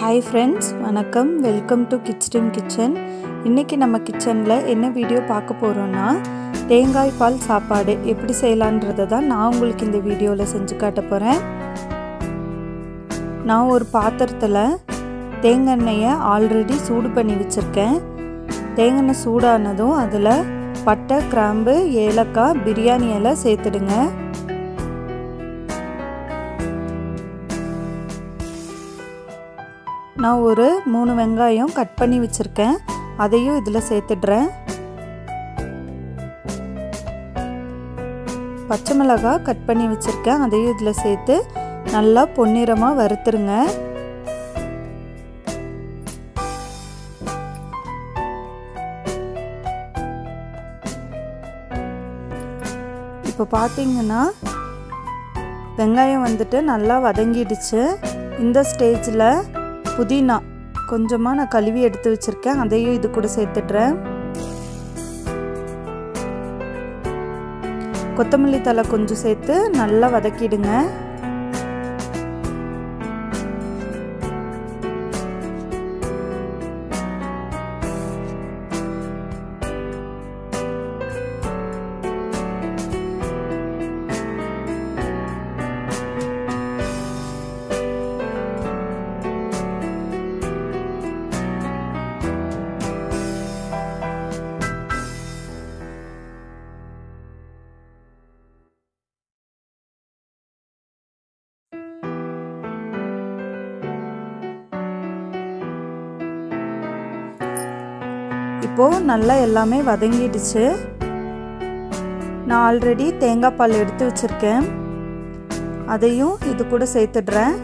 Hi friends வணக்கம். Welcome to கிச்டிம் kitchen இன்றைக்கி நம்ம கிச்சனில் என்ன வீடியோ பார்க்க போகிறோன்னா தேங்காய் பால் சாப்பாடு எப்படி செய்யலான்றதை தான் நான் உங்களுக்கு இந்த வீடியோவில் செஞ்சு காட்ட போகிறேன் நான் ஒரு பாத்திரத்தில் தேங்காய் எண்ணெயை ஆல்ரெடி சூடு பண்ணி வச்சுருக்கேன். தேங்காய் எண்ணெய் சூடானதும் அதில் பட்டை கிராம்பு ஏலக்காய் பிரியாணி சேர்த்துடுங்க. நான் ஒரு மூணு வெங்காயம் கட் பண்ணி வச்சுருக்கேன். அதையும் இதில் சேர்த்துடுறேன். பச்சை மிளகாய் கட் பண்ணி வச்சுருக்கேன். அதையும் இதில் சேர்த்து நல்லா பொன்னிறமாக வறுத்துருங்க. இப்போ பார்த்தீங்கன்னா வெங்காயம் வந்துட்டு நல்லா வதங்கிடுச்சு. இந்த ஸ்டேஜில் புதினா. கொஞ்சமாக நான் கழுவி எடுத்து வச்சுருக்கேன். அதையும் இது கூட சேர்த்துட்றேன். கொத்தமல்லி தலை கொஞ்சம் சேர்த்து நல்லா வதக்கிடுங்க. இப்போது நல்லா எல்லாமே வதங்கிடுச்சு. நான் ஆல்ரெடி தேங்காய் பால் எடுத்து வச்சுருக்கேன். அதையும் இது கூட சேர்த்துடுறேன்.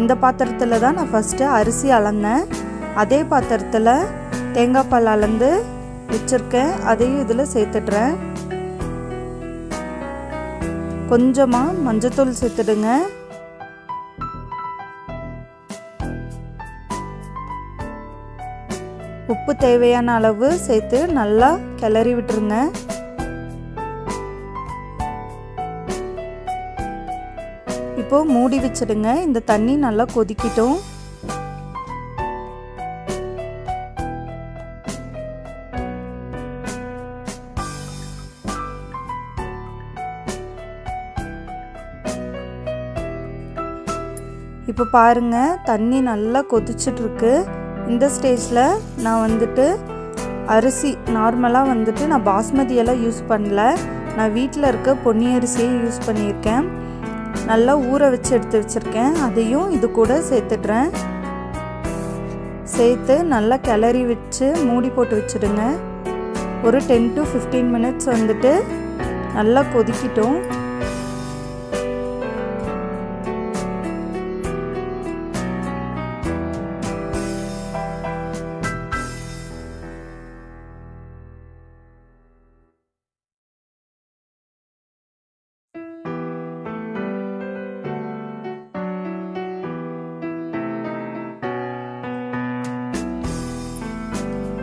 இந்த பாத்திரத்தில் தான் நான் ஃபஸ்ட்டு அரிசி அளந்தேன். அதே பாத்திரத்தில் தேங்காய் பால் அளந்து வச்சுருக்கேன். அதையும் இதில் சேர்த்துடுறேன். கொஞ்சமாக மஞ்சத்தூள் சேர்த்துடுங்க. உப்பு தேவையான அளவு சேர்த்து நல்லா கிளறி விட்டுருங்க. இப்போ மூடி வச்சிடுங்க. இந்த தண்ணி நல்லா கொதிக்கிட்டோம். இப்போ பாருங்க தண்ணி நல்லா கொதிச்சிட்ருக்கு. இந்த ஸ்டேஜில் நான் வந்துட்டு அரிசி நார்மலாக வந்துட்டு நான் பாஸ்மதி எல்லாம் யூஸ் பண்ணல. நான் வீட்டில் இருக்க பொன்னி அரிசியை யூஸ் பண்ணியிருக்கேன். நல்லா ஊற வச்சு எடுத்து வச்சுருக்கேன். அதையும் இது கூட சேர்த்துட்றேன். சேர்த்து நல்லா கிளறி வச்சு மூடி போட்டு வச்சுடுங்க. ஒரு டென் டு ஃபிஃப்டீன் மினிட்ஸ் வந்துட்டு நல்லா கொதிக்கிட்டோம்.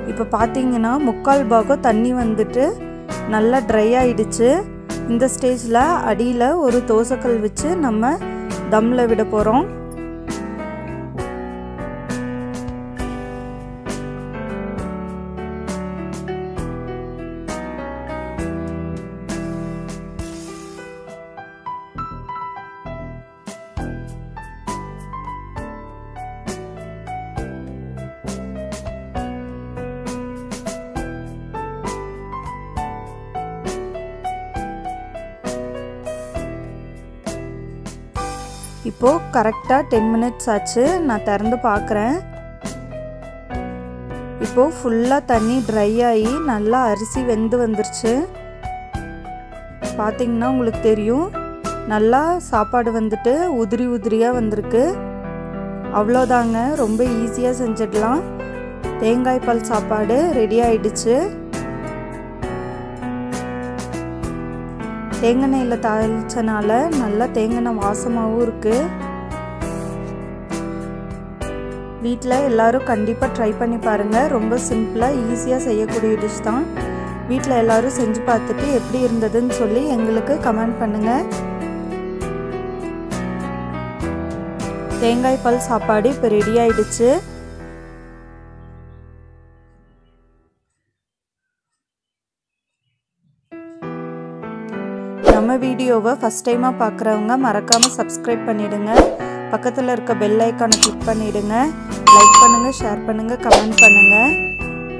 இப்போ பார்த்தீங்கன்னா முக்கால் பாகம் தண்ணி வந்துட்டு நல்லா ட்ரை ஆயிடுச்சு. இந்த ஸ்டேஜில் அடியில் ஒரு தோசைக்கல் வச்சு நம்ம தம்மில் விட போகிறோம் இப்போது கரெக்டாக டென் மினிட்ஸ் ஆச்சு. நான் திறந்து பார்க்குறேன். இப்போது ஃபுல்லாக தண்ணி ட்ரை ஆகி நல்லா அரிசி வெந்து வந்துருச்சு. பார்த்தீங்கன்னா உங்களுக்கு தெரியும். நல்லா சாப்பாடு வந்துட்டு உதிரி உதிரியாக வந்திருக்கு. அவ்வளோதாங்க. ரொம்ப ஈஸியாக செஞ்சிடலாம். தேங்காய் பால் சாப்பாடு ரெடி ஆயிடுச்சு. தேங்காய் எண்ணெயில் தாளிச்சனால நல்லா தேங்காய் வாசமாகவும் இருக்குது வீட்டில் எல்லோரும் கண்டிப்பாக ட்ரை பண்ணி பாருங்கள் ரொம்ப சிம்பிளாக ஈஸியாக செய்யக்கூடிய டிஷ் தான். வீட்டில் எல்லோரும் செஞ்சு பார்த்துட்டு எப்படி இருந்ததுன்னு சொல்லி எங்களுக்கு கமெண்ட் பண்ணுங்கள் தேங்காய் பால் சாப்பாடு இப்போ ரெடி ஆயிடுச்சு. நம்ம வீடியோவை ஃபஸ்ட் டைமாக பார்க்குறவங்க மறக்காமல் சப்ஸ்கிரைப் பண்ணிவிடுங்க பக்கத்தில் இருக்க பெல் ஐக்கானை கிளிக் பண்ணிவிடுங்க லைக் பண்ணுங்கள் ஷேர் பண்ணுங்கள் கமெண்ட் பண்ணுங்கள்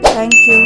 தேங்க்யூ